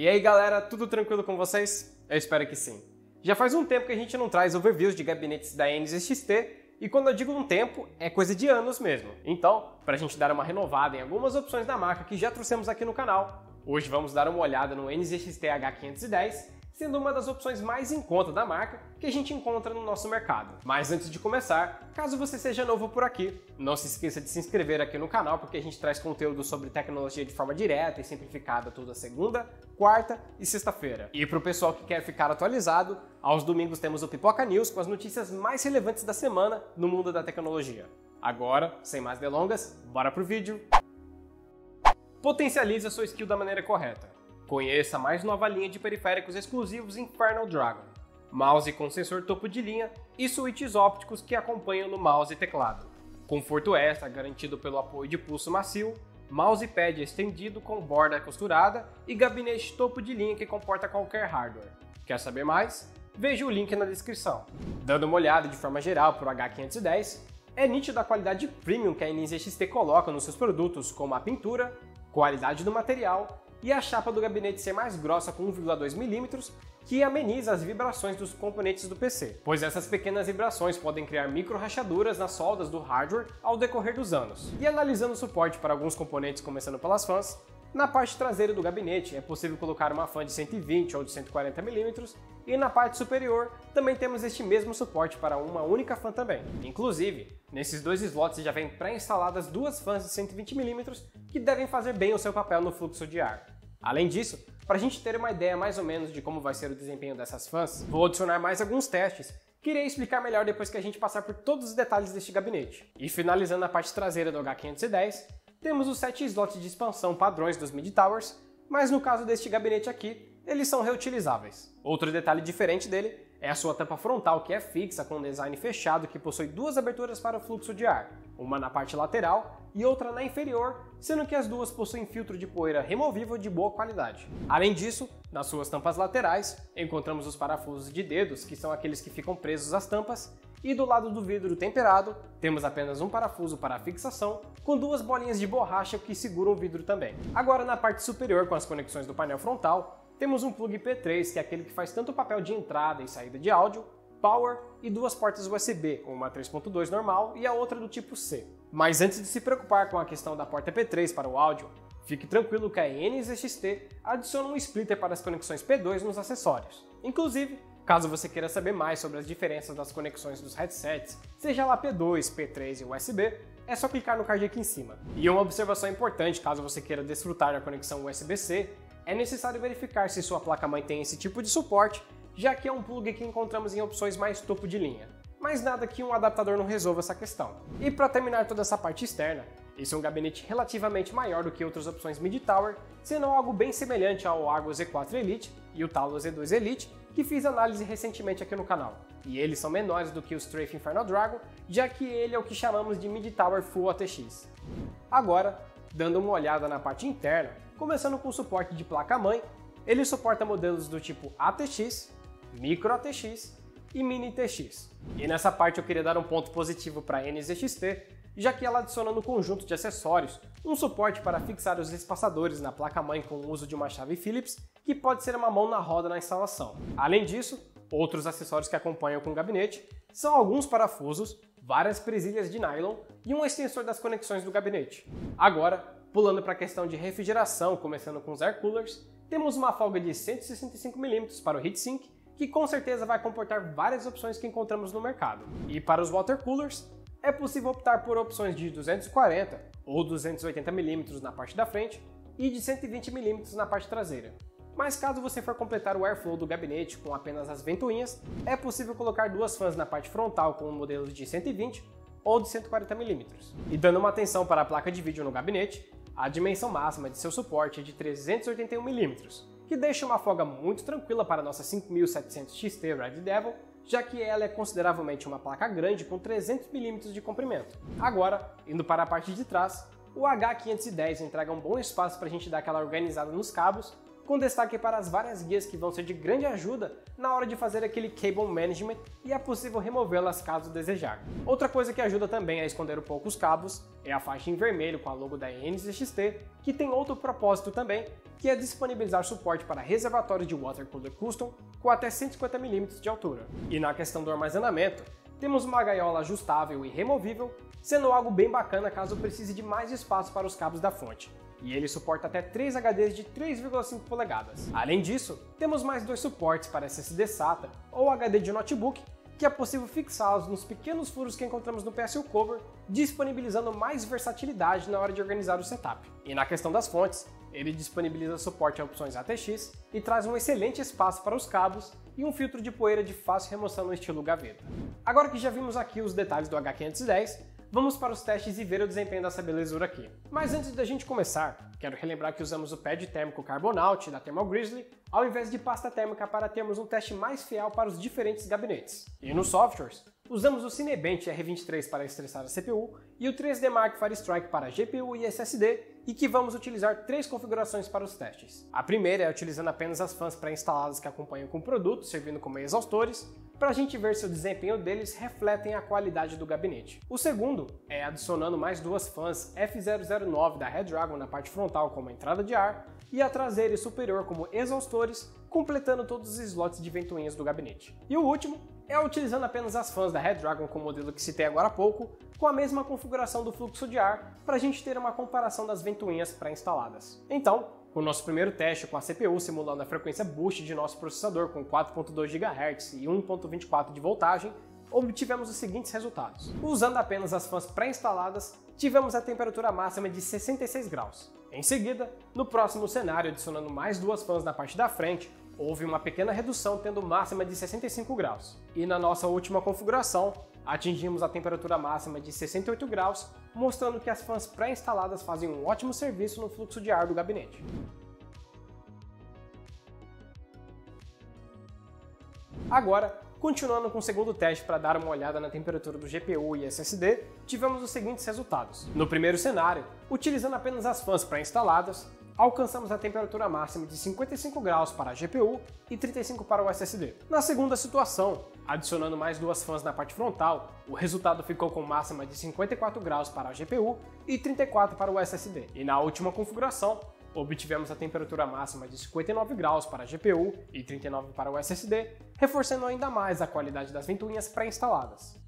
E aí galera, tudo tranquilo com vocês? Eu espero que sim. Já faz um tempo que a gente não traz overviews de gabinetes da NZXT e quando eu digo um tempo, é coisa de anos mesmo. Então, para a gente dar uma renovada em algumas opções da marca que já trouxemos aqui no canal, hoje vamos dar uma olhada no NZXT H510 sendo uma das opções mais em conta da marca que a gente encontra no nosso mercado. Mas antes de começar, caso você seja novo por aqui, não se esqueça de se inscrever aqui no canal porque a gente traz conteúdo sobre tecnologia de forma direta e simplificada toda segunda, quarta e sexta-feira. E para o pessoal que quer ficar atualizado, aos domingos temos o Pipoca News com as notícias mais relevantes da semana no mundo da tecnologia. Agora, sem mais delongas, bora pro vídeo! Potencialize a sua skill da maneira correta. Conheça a mais nova linha de periféricos exclusivos Infernal Dragon, mouse com sensor topo de linha e switches ópticos que acompanham no mouse e teclado. Conforto extra garantido pelo apoio de pulso macio, mousepad estendido com borda costurada e gabinete topo de linha que comporta qualquer hardware. Quer saber mais? Veja o link na descrição. Dando uma olhada de forma geral para o H510, é nítido a qualidade premium que a NZXT coloca nos seus produtos, como a pintura, qualidade do material e a chapa do gabinete ser mais grossa com 1,2 mm, que ameniza as vibrações dos componentes do PC, pois essas pequenas vibrações podem criar micro rachaduras nas soldas do hardware ao decorrer dos anos. E analisando o suporte para alguns componentes começando pelas fãs, na parte traseira do gabinete é possível colocar uma fã de 120 ou de 140 mm e na parte superior também temos este mesmo suporte para uma única fã também. Inclusive, nesses dois slots já vem pré-instaladas duas fãs de 120 mm que devem fazer bem o seu papel no fluxo de ar. Além disso, para a gente ter uma ideia mais ou menos de como vai ser o desempenho dessas fãs, vou adicionar mais alguns testes que irei explicar melhor depois que a gente passar por todos os detalhes deste gabinete. E finalizando a parte traseira do H510, temos os 7 slots de expansão padrões dos Mid Towers, mas no caso deste gabinete aqui, eles são reutilizáveis. Outro detalhe diferente dele é a sua tampa frontal, que é fixa com um design fechado que possui duas aberturas para o fluxo de ar, uma na parte lateral e outra na inferior, sendo que as duas possuem filtro de poeira removível de boa qualidade. Além disso, nas suas tampas laterais, encontramos os parafusos de dedos, que são aqueles que ficam presos às tampas, e do lado do vidro temperado, temos apenas um parafuso para fixação, com duas bolinhas de borracha que seguram o vidro também. Agora na parte superior, com as conexões do painel frontal, temos um plug P3, que é aquele que faz tanto papel de entrada e saída de áudio, power e duas portas USB, uma 3.2 normal e a outra do tipo C. Mas antes de se preocupar com a questão da porta P3 para o áudio, fique tranquilo que a NZXT adiciona um splitter para as conexões P2 nos acessórios. Inclusive, Caso você queira saber mais sobre as diferenças das conexões dos headsets, seja lá P2, P3 e USB, é só clicar no card aqui em cima. E uma observação importante, caso você queira desfrutar da conexão USB-C, é necessário verificar se sua placa-mãe tem esse tipo de suporte, já que é um plug que encontramos em opções mais topo de linha. Mas nada que um adaptador não resolva essa questão. E para terminar toda essa parte externa, esse é um gabinete relativamente maior do que outras opções mid-tower, sendo algo bem semelhante ao Argo Z4 Elite e o Talos Z2 Elite, que fiz análise recentemente aqui no canal. E eles são menores do que o Strafe Infernal Dragon, já que ele é o que chamamos de Mid Tower Full ATX. Agora, dando uma olhada na parte interna, começando com o suporte de placa-mãe, ele suporta modelos do tipo ATX, Micro ATX e Mini TX. E nessa parte eu queria dar um ponto positivo para a NZXT, já que ela adiciona no conjunto de acessórios um suporte para fixar os espaçadores na placa-mãe com o uso de uma chave Phillips, que pode ser uma mão na roda na instalação. Além disso, outros acessórios que acompanham com o gabinete são alguns parafusos, várias presilhas de nylon e um extensor das conexões do gabinete. Agora, pulando para a questão de refrigeração, começando com os air coolers, temos uma folga de 165mm para o heatsink, que com certeza vai comportar várias opções que encontramos no mercado. E para os water coolers, é possível optar por opções de 240 ou 280mm na parte da frente e de 120mm na parte traseira. Mas caso você for completar o airflow do gabinete com apenas as ventoinhas, é possível colocar duas fãs na parte frontal com modelos de 120 ou de 140mm. E dando uma atenção para a placa de vídeo no gabinete, a dimensão máxima de seu suporte é de 381mm, que deixa uma folga muito tranquila para nossa 5700 XT Red Devil já que ela é consideravelmente uma placa grande com 300mm de comprimento. Agora, indo para a parte de trás, o H510 entrega um bom espaço para a gente dar aquela organizada nos cabos, com destaque para as várias guias que vão ser de grande ajuda na hora de fazer aquele cable management e é possível removê-las caso desejar. Outra coisa que ajuda também a esconder um pouco os cabos é a faixa em vermelho com a logo da NZXT, que tem outro propósito também, que é disponibilizar suporte para reservatórios de water cooler custom com até 150mm de altura. E na questão do armazenamento, temos uma gaiola ajustável e removível, sendo algo bem bacana caso precise de mais espaço para os cabos da fonte e ele suporta até 3 HDs de 3,5 polegadas. Além disso, temos mais dois suportes para SSD SATA ou HD de notebook, que é possível fixá-los nos pequenos furos que encontramos no PSU Cover, disponibilizando mais versatilidade na hora de organizar o setup. E na questão das fontes, ele disponibiliza suporte a opções ATX e traz um excelente espaço para os cabos e um filtro de poeira de fácil remoção no estilo gaveta. Agora que já vimos aqui os detalhes do H510, vamos para os testes e ver o desempenho dessa belezura aqui. Mas antes da gente começar, quero relembrar que usamos o pad térmico Carbonaut da Thermal Grizzly, ao invés de pasta térmica para termos um teste mais fiel para os diferentes gabinetes. E nos softwares, usamos o Cinebench R23 para estressar a CPU e o 3D Mark Firestrike para GPU e SSD, e que vamos utilizar três configurações para os testes. A primeira é utilizando apenas as fãs pré-instaladas que acompanham com o produto, servindo como exaustores, para a gente ver se o desempenho deles refletem a qualidade do gabinete. O segundo é adicionando mais duas fãs F009 da Redragon na parte frontal como entrada de ar e a traseira e superior como exaustores, completando todos os slots de ventoinhas do gabinete. E o último é utilizando apenas as fãs da Redragon com o modelo que citei agora há pouco, com a mesma configuração do fluxo de ar, para a gente ter uma comparação das ventoinhas pré-instaladas. Então, o nosso primeiro teste com a CPU simulando a frequência boost de nosso processador com 4.2 GHz e 1.24 de voltagem, obtivemos os seguintes resultados. Usando apenas as fãs pré-instaladas, tivemos a temperatura máxima de 66 graus. Em seguida, no próximo cenário, adicionando mais duas fãs na parte da frente, houve uma pequena redução tendo máxima de 65 graus. E na nossa última configuração, atingimos a temperatura máxima de 68 graus, mostrando que as fãs pré-instaladas fazem um ótimo serviço no fluxo de ar do gabinete. Agora, continuando com o segundo teste para dar uma olhada na temperatura do GPU e SSD, tivemos os seguintes resultados. No primeiro cenário, utilizando apenas as fãs pré-instaladas, alcançamos a temperatura máxima de 55 graus para a GPU e 35 para o SSD. Na segunda situação, adicionando mais duas fãs na parte frontal, o resultado ficou com máxima de 54 graus para a GPU e 34 para o SSD. E na última configuração, obtivemos a temperatura máxima de 59 graus para a GPU e 39 para o SSD, reforçando ainda mais a qualidade das ventoinhas pré-instaladas.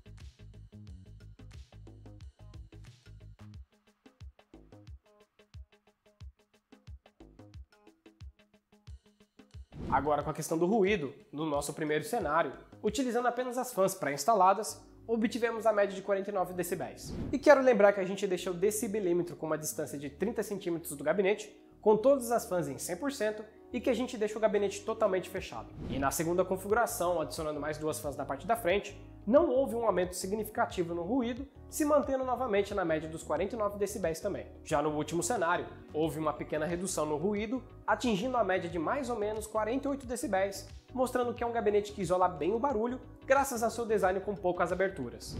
Agora com a questão do ruído, no nosso primeiro cenário, utilizando apenas as fãs pré-instaladas, obtivemos a média de 49 decibéis. E quero lembrar que a gente deixou o decibelímetro com uma distância de 30 centímetros do gabinete, com todas as fãs em 100% e que a gente deixa o gabinete totalmente fechado. E na segunda configuração, adicionando mais duas fãs na parte da frente, não houve um aumento significativo no ruído, se mantendo novamente na média dos 49 decibéis também. Já no último cenário, houve uma pequena redução no ruído, atingindo a média de mais ou menos 48 decibéis, mostrando que é um gabinete que isola bem o barulho, graças ao seu design com poucas aberturas.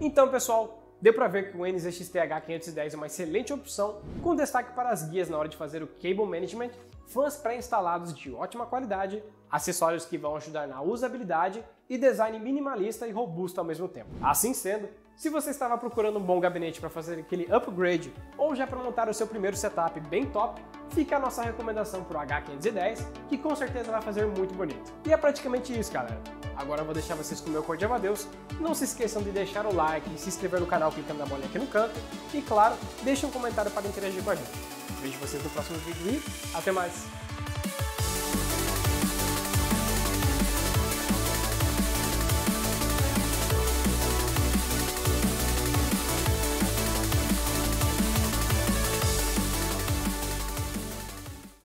Então, pessoal, Deu para ver que o NZXTH 510 é uma excelente opção, com destaque para as guias na hora de fazer o cable management, fãs pré-instalados de ótima qualidade, acessórios que vão ajudar na usabilidade e design minimalista e robusto ao mesmo tempo. Assim sendo, se você estava procurando um bom gabinete para fazer aquele upgrade ou já para montar o seu primeiro setup bem top, fica a nossa recomendação para o H510, que com certeza vai fazer muito bonito. E é praticamente isso, galera. Agora eu vou deixar vocês com o meu cordial adeus. Não se esqueçam de deixar o like se inscrever no canal clicando na bolinha aqui no canto. E claro, deixe um comentário para interagir com a gente. Vejo vocês no próximo vídeo e até mais!